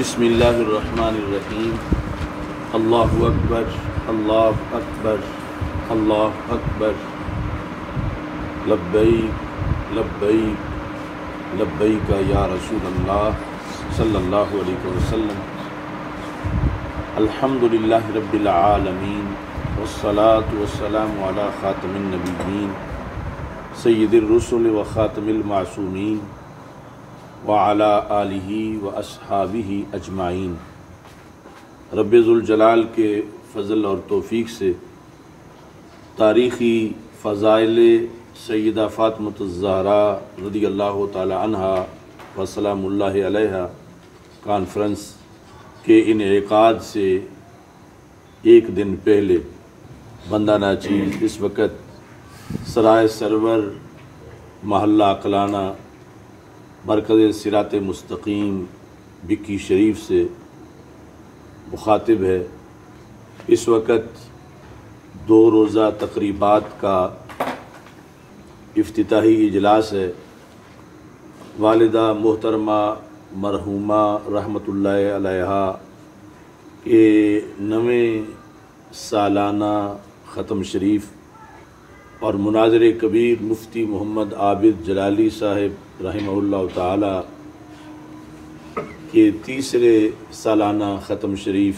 بسم اللہ الرحمن الرحیم۔ اللہ اکبر اللہ اکبر اللہ اکبر۔ لبیک لبیک لبیک یا رسول اللہ صلی اللہ علیہ وسلم۔ الحمد للہ رب العالمین والصلاة والسلام علی خاتم النبیین، سید الرسل و خاتم المعصومین۔ وعلی آلہ و اصحابہ اجمعین۔ رب ذوالجلال کے فضل اور توفیق سے تاریخی فضائل سیدہ فاطمۃ الزہرا رضی اللہ تعالی عنہ و سلام اللہ علیہ کانفرنس کے انعقاد سے ایک دن پہلے بندہ ناچیز اس وقت سرائے سرور محلہ اقلانہ مرکز سرات مستقیم بکی شریف سے مخاطب ہے۔ اس وقت دو روزہ تقریبات کا افتتاحی اجلاس ہے۔ والدہ محترمہ مرحومہ رحمۃ اللہ علیہ کے نویں سالانہ ختم شریف اور مناظر کبیر مفتی محمد عابد جلالی صاحب رحمہ اللہ تعالی کے تیسرے سالانہ ختم شریف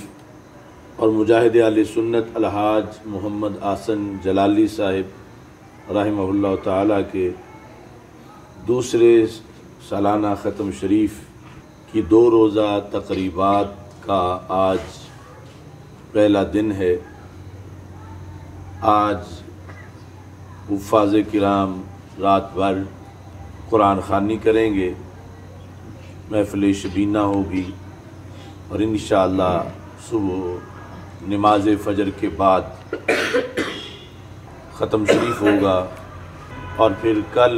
اور مجاہد علیہ سنت الحاج محمد آسن جلالی صاحب رحمہ اللہ تعالی کے دوسرے سالانہ ختم شریف کی دو روزہ تقریبات کا آج پہلا دن ہے۔ آج حفاظ کرام رات بھر قرآن خوانی کریں گے، محفل شبینہ ہوگی اور انشاءاللہ صبح نماز فجر کے بعد ختم شریف ہوگا اور پھر کل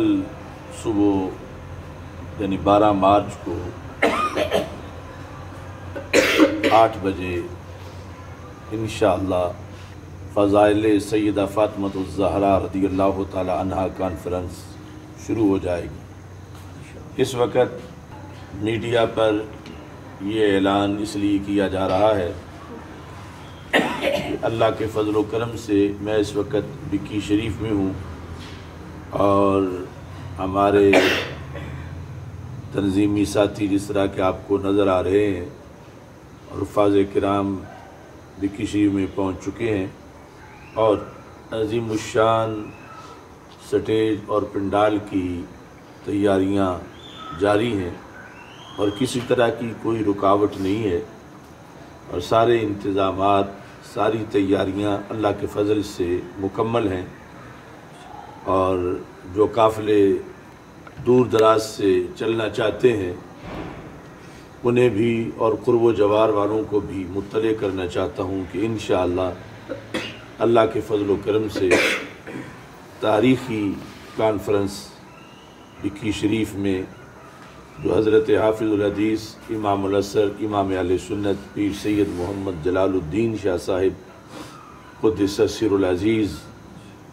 صبح یعنی بارہ مارچ کو آٹھ بجے انشاءاللہ فضائل سیدہ فاطمۃ الزہرا رضی اللہ تعالی عنہ کانفرنس شروع ہو جائے گی۔ اس وقت میڈیا پر یہ اعلان اس لیے کیا جا رہا ہے اللہ کے فضل و کرم سے میں اس وقت بکی شریف میں ہوں اور ہمارے تنظیمی ساتھی جس طرح کے آپ کو نظر آ رہے ہیں اور رفاظ کرام بکی شریف میں پہنچ چکے ہیں اور عظیم الشان سٹیج اور پنڈال کی تیاریاں جاری ہیں اور کسی طرح کی کوئی رکاوٹ نہیں ہے اور سارے انتظامات، ساری تیاریاں اللہ کے فضل سے مکمل ہیں اور جو قافلے دور دراز سے چلنا چاہتے ہیں، انہیں بھی اور قرب و جوار والوں کو بھی مطلع کرنا چاہتا ہوں کہ انشاءاللہ اللہ کے فضل و کرم سے تاریخی کانفرنس بکی شریف میں جو حضرت حافظ الحدیث، امام الاسر امام علیہ سنت، پیر سید محمد جلال الدین شاہ صاحب خود سر العزیز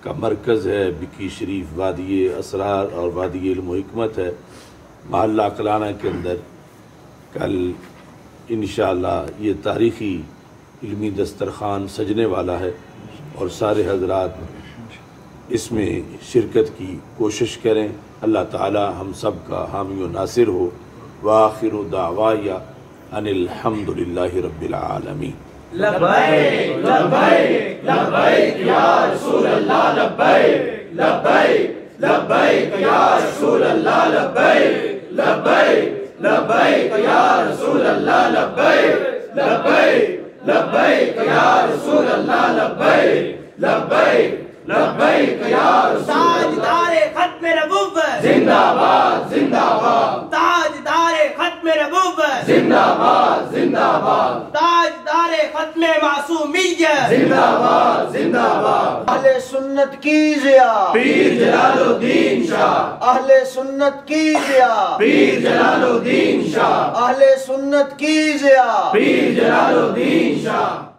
کا مرکز ہے، بکی شریف وادی اسرار اور وادی علم و حکمت ہے۔ محلہ اقلانہ کے اندر کل انشاءاللہ یہ تاریخی علمی دسترخوان سجنے والا ہے۔ اور سارے حضرات اس میں شرکت کی کوشش کریں۔ اللہ تعالی ہم سب کا حامی و ناصر ہو۔ وآخر دعوایا ان الحمد للہ رب العالمین۔ لبیک لبیک لبیک یا رسول اللہ، لبیک لبیک لبیک یا رسول اللہ، لبیک لبیک لبیک یا رسول اللہ، لبیک لبیک۔ لبیک یا رسول اللہ لبیک لبیک لبیک یا رسول اللہ۔ تاجدار ختم نبوت۔ زندہ باد زندہ باد۔ تاجدار ختم نبوت۔ زندہ باد زندہ باد۔ ختم معصومیت۔ زندہ باد زندہ باد۔ اہل سنت کی ضیا پیر جلال الدین شاہ۔ اہل سنت کی ضیا پیر جلال الدین شاہ۔ اہل سنت کی ضیا پیر جلال الدین شاہ۔